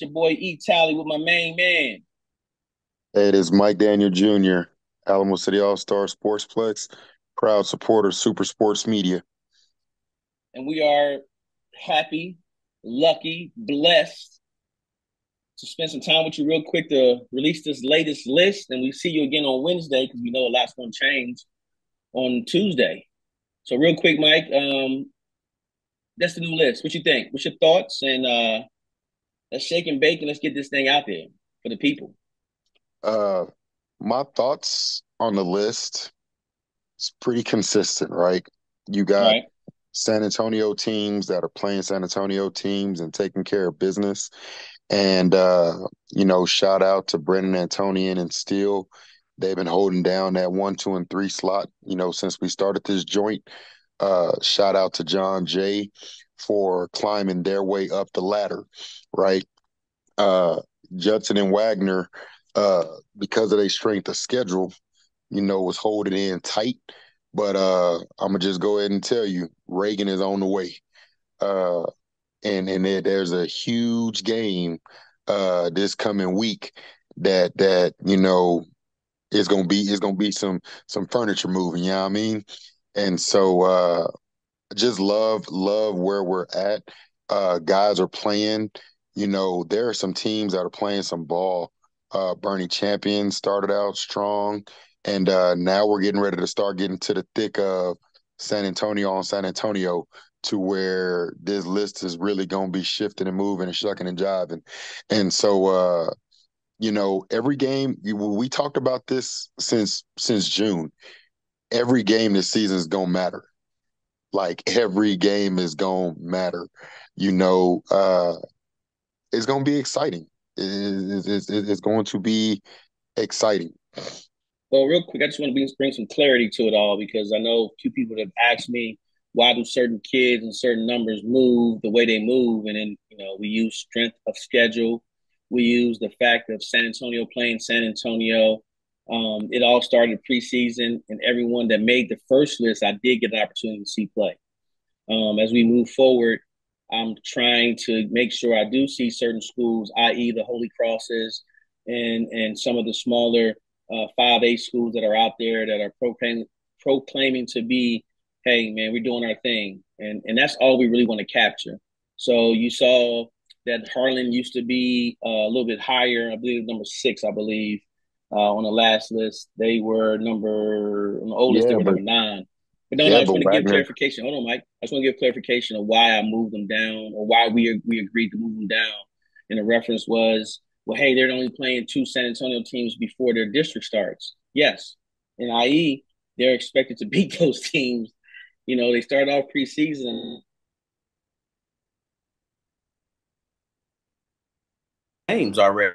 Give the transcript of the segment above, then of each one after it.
It's your boy E Tally with my main man. It is Mike Daniel Jr., Alamo City All Star Sportsplex, proud supporter Super Sports Media. And we are happy, lucky, blessed to spend some time with you real quick to release this latest list. And we see you again on Wednesday because we know a lot's going to change on Tuesday. So, real quick, Mike, um, that's the new list. What you think? What's your thoughts? And uh, let's shake and bake and let's get this thing out there for the people. Uh, my thoughts on the list is pretty consistent, right? You got right. San Antonio teams that are playing San Antonio teams and taking care of business. And uh, you know, shout out to Brandeis Antonian and Steele. They've been holding down that one, two, and three slot, you know, since we started this joint. Uh, shout out to John Jay for climbing their way up the ladder, right? Uh, Judson and Wagner, uh, because of their strength of schedule, you know, was holding in tight. But uh, I'm gonna just go ahead and tell you, Reagan is on the way. Uh, and and there, there's a huge game uh, this coming week that that you know is gonna be is gonna be some some furniture moving. You know what I mean? And so uh, just love love where we're at. Uh, guys are playing. You know, there are some teams that are playing some ball. Uh, Boerne Champion started out strong, and uh, now we're getting ready to start getting to the thick of San Antonio on San Antonio to where this list is really going to be shifting and moving and shucking and jiving. And so, uh, you know, every game we talked about this since since June. Every game this season is going to matter like every game is going to matter. You know, uh, it's going to be exciting. It's, it's, it's, going to be exciting. Well, real quick, I just want to bring some clarity to it all because I know a few people have asked me why do certain kids and certain numbers move the way they move, and then you know we use strength of schedule, we use the fact of San Antonio playing San Antonio, um, it all started preseason, and everyone that made the first list, I did get an opportunity to see play. Um, as we move forward, I'm trying to make sure I do see certain schools, i.e., the Holy Crosses and and some of the smaller uh, 5A schools that are out there that are proclaiming proclaiming to be, hey man, we're doing our thing, and and that's all we really want to capture. So you saw that Harlan used to be uh, a little bit higher, I believe number six, I believe uh, on the last list. They were number on the oldest. Yeah, they were number nine. But no, yeah, no, I just want to give clarification. Hold on, Mike. I just want to give clarification of why I moved them down or why we we agreed to move them down. And the reference was, well, hey, they're only playing two San Antonio teams before their district starts. Yes, and i.e., they're expected to beat those teams. You know, they start off preseason games already.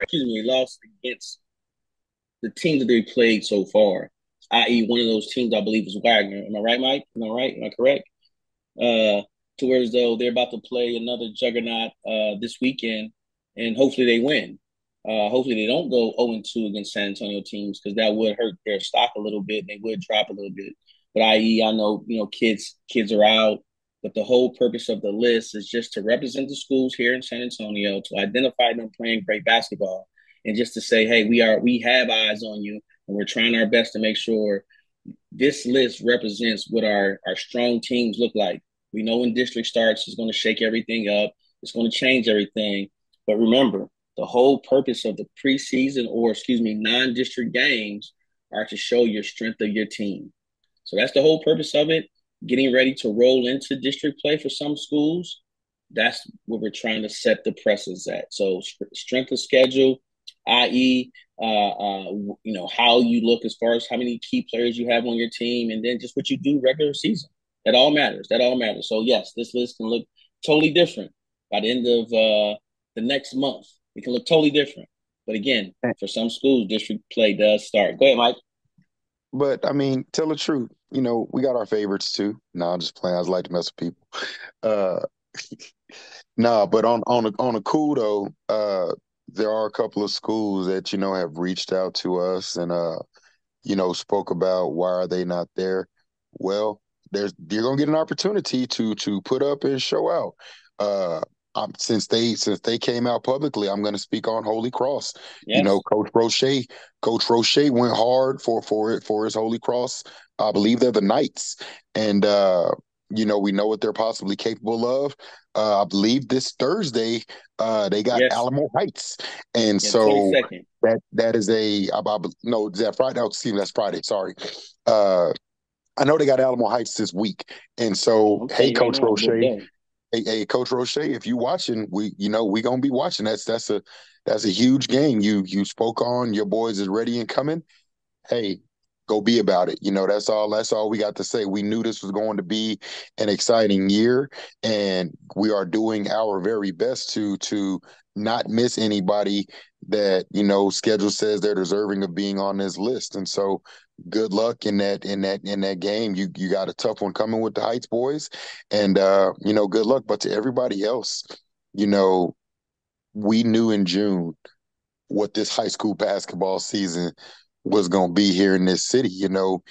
Excuse me, lost against the teams that they played so far, i.e., one of those teams I believe is Wagner. Am I right, Mike? Am I right? Am I correct? Uh, to where as though they're about to play another juggernaut uh, this weekend, and hopefully they win. Uh, hopefully they don't go 0 2 against San Antonio teams because that would hurt their stock a little bit. They would drop a little bit. But i.e., I know you know kids kids are out, but the whole purpose of the list is just to represent the schools here in San Antonio to identify them playing great basketball and just to say, hey, we are we have eyes on you, and we're trying our best to make sure this list represents what our our strong teams look like. We know when district starts, it's going to shake everything up. It's going to change everything. But remember, the whole purpose of the preseason, or excuse me, non-district games, are to show your strength of your team. So that's the whole purpose of it. Getting ready to roll into district play for some schools. That's what we're trying to set the presses at. So strength of schedule, i.e., uh, uh, you know, how you look as far as how many key players you have on your team, and then just what you do regular season. That all matters. That all matters. So yes, this list can look totally different by the end of uh, the next month. It can look totally different. But again, for some schools, district play does start. Go ahead, Mike. But I mean, tell the truth. You know, we got our favorites too. No, I'm just playing. I just like to mess with people. Uh, nah, but on on a, on a cool though, uh, there are a couple of schools that you know have reached out to us and uh, you know, spoke about why are they not there. Well, there's you're gonna get an opportunity to to put up and show out. Uh, um, since they since they came out publicly, I'm going to speak on Holy Cross. Yes. You know, Coach Roche, Coach Roche went hard for for it for his Holy Cross. I believe they're the Knights, and uh, you know we know what they're possibly capable of. Uh, I believe this Thursday uh, they got yes. Alamo Heights, and yeah, so that that is a I, I, no is that Friday? No, excuse me, that's Friday. Sorry. Uh, I know they got Alamo Heights this week, and so okay, hey, Coach Roche, hey, hey, Coach Roche, if you watching, we you know we gonna be watching. That's that's a that's a huge game. You you spoke on your boys is ready and coming. Hey, go be about it. You know, that's all that's all we got to say. We knew this was going to be an exciting year and we are doing our very best to to not miss anybody that, you know, schedule says they're deserving of being on this list. And so good luck in that in that in that game. You you got a tough one coming with the Heights boys, and uh, you know, good luck. But to everybody else, you know, we knew in June what this high school basketball season was going to be here in this city. You know,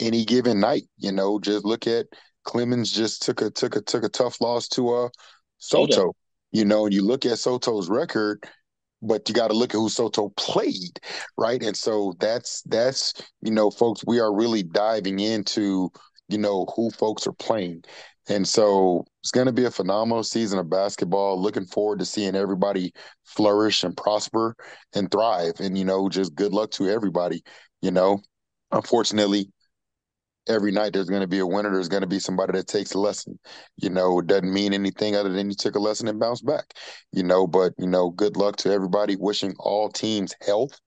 any given night, you know, just look at Clemens just took a took a took a tough loss to uh Soto. Soto. You know, and you look at Soto's record but you got to look at who Soto played, right? And so that's that's you know, folks, we are really diving into you know who folks are playing, and so it's going to be a phenomenal season of basketball. Looking forward to seeing everybody flourish and prosper and thrive, and you know, just good luck to everybody. You know, unfortunately, every night there's going to be a winner. There's going to be somebody that takes a lesson. You know, it doesn't mean anything other than you took a lesson and bounced back. You know, but you know, good luck to everybody. Wishing all teams health.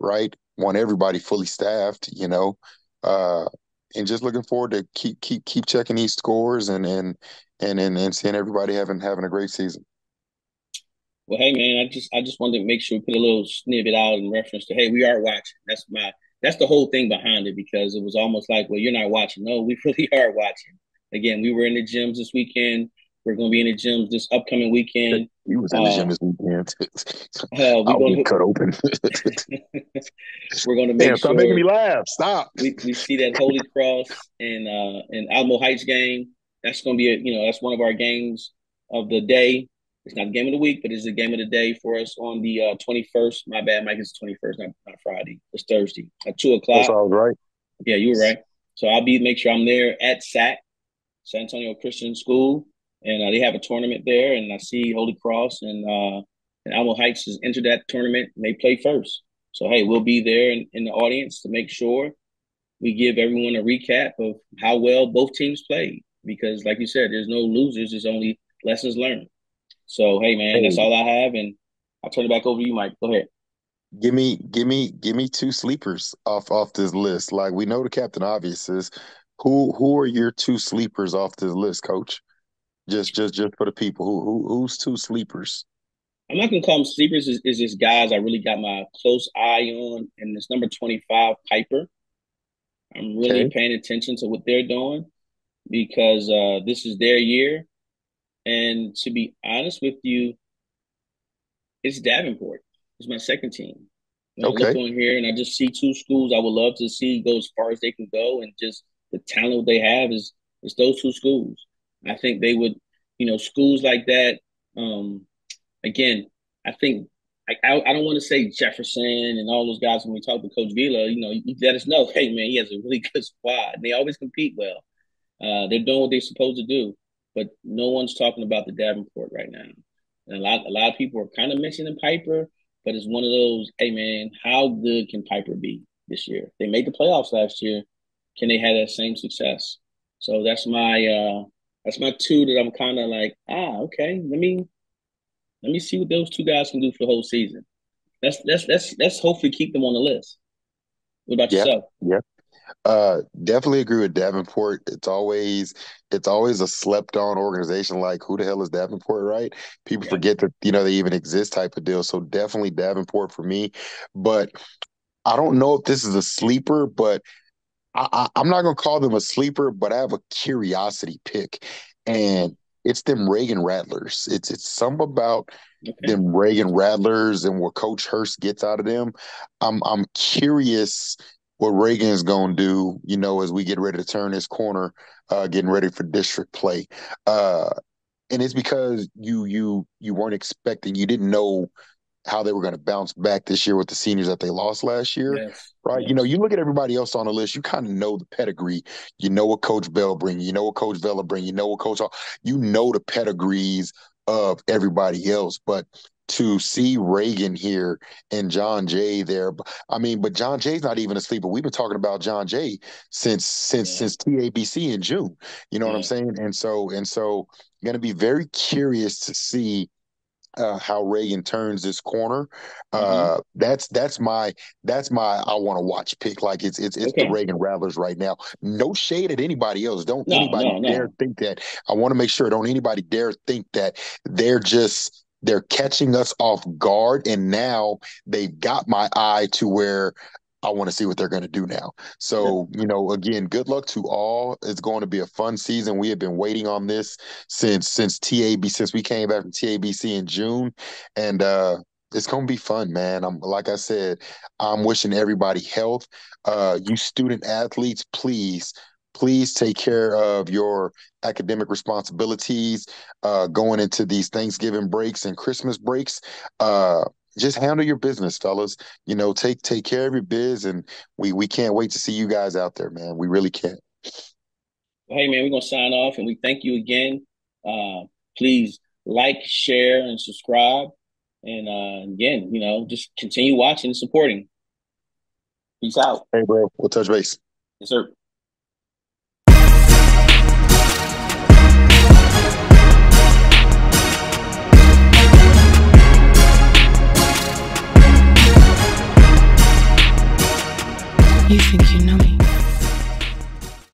Right, want everybody fully staffed. You know, uh, and just looking forward to keep keep keep checking these scores and and and and, and seeing everybody having having a great season. Well, hey man, I just I just wanted to make sure we put a little snippet out in reference to hey, we are watching. That's my that's the whole thing behind it because it was almost like, well, you're not watching. No, we really are watching. Again, we were in the gyms this weekend. We're going to be in the gyms this upcoming weekend. He was in the uh, gym this weekend. Uh, we're going to cut open. we're going to make Damn, stop making me laugh. Stop. We, we see that Holy Cross and uh and Alamo Heights game. That's going to be a you know that's one of our games of the day. It's not the game of the week, but it's the game of the day for us on the uh, 21st. My bad, Mike. It's 21st, not, not Friday. It's Thursday at 2 o'clock. That's all right. Yeah, you were right. So I'll be make sure I'm there at SAC, San Antonio Christian School, and uh, they have a tournament there. And I see Holy Cross and uh, and Alamo Heights has entered that tournament, and they play first. So hey, we'll be there in, in the audience to make sure we give everyone a recap of how well both teams played. Because, like you said, there's no losers; there's only lessons learned. So hey man, hey. that's all I have, and I'll turn it back over to you, Mike. Go ahead. Give me, give me, give me two sleepers off off this list. Like we know the captain obvious is. Who who are your two sleepers off this list, Coach? Just just just for the people. Who who who's two sleepers? I'm not gonna call them sleepers. Is, is just guys I really got my close eye on, and this number 25 Pieper. I'm really okay. paying attention to what they're doing because uh, this is their year. And to be honest with you, it's Davenport. It's my second team. When okay. I look on here and I just see two schools I would love to see go as far as they can go, and just the talent they have is is those two schools. I think they would, you know, schools like that. Um, again, I think I, I, don't want to say Jefferson and all those guys when we talk to Coach Vila. You know, you let us know, hey man, he has a really good squad. They always compete well. Uh, they're doing what they're supposed to do but no one's talking about the Davenport right now. And a lot, a lot of people are kind of mentioning Pieper, but it's one of those, hey man, how good can Pieper be this year? They made the playoffs last year. Can they have that same success? So that's my uh that's my two that I'm kind of like, ah, okay, let me let me see what those two guys can do for the whole season. Let's let's let's let's hopefully keep them on the list. What about yourself? Yeah. Uh, definitely agree with Davenport. It's always it's always a slept on organization. Like who the hell is Davenport, right? People yeah. forget that you know they even exist type of deal. So definitely Davenport for me. But I don't know if this is a sleeper, but I, am not gonna call them a sleeper, but I have a curiosity pick, and it's them Reagan Rattlers. It's it's some about them Reagan Rattlers and what Coach Hurst gets out of them. I'm I'm curious what Reagan is going to do, you know, as we get ready to turn this corner, uh, getting ready for district play. Uh, and it's because you you you weren't expecting, you didn't know how they were going to bounce back this year with the seniors that they lost last year, yes. right? Yes. You know, you look at everybody else on the list, you kind of know the pedigree. You know what Coach Bell bring, you know what Coach Vela bring, you know what Coach, you know the pedigrees of everybody else, but to see Reagan here and John Jay there. I mean, but John Jay's not even asleep. But we've been talking about John Jay since since yeah. since TABC in June. You know yeah. what I'm saying? And so and so, going to be very curious to see. Uh, how Reagan turns this corner. Mm-hmm. Uh, that's that's my that's my I want to watch pick. Like it's it's it's okay. the Reagan Rattlers right now. No shade at anybody else. Don't no, anybody no, no. dare think that. I want to make sure. Don't anybody dare think that they're just they're catching us off guard and now they've got my eye to where I want to see what they're going to do now. So, you know, again, good luck to all. It's going to be a fun season. We have been waiting on this since since TAB since we came back from TABC in June, and uh, it's going to be fun, man. I'm like I said, I'm wishing everybody health. Uh, you student athletes, please please take care of your academic responsibilities uh, going into these Thanksgiving breaks and Christmas breaks. Uh, just handle your business, fellas. You know, take take care of your biz, and we we can't wait to see you guys out there, man. We really can't. Hey, man, we're gonna sign off, and we thank you again. Uh, please like, share, and subscribe. And uh, again, you know, just continue watching and supporting. Peace out. Hey, bro. We'll touch base. Yes, sir. You think you know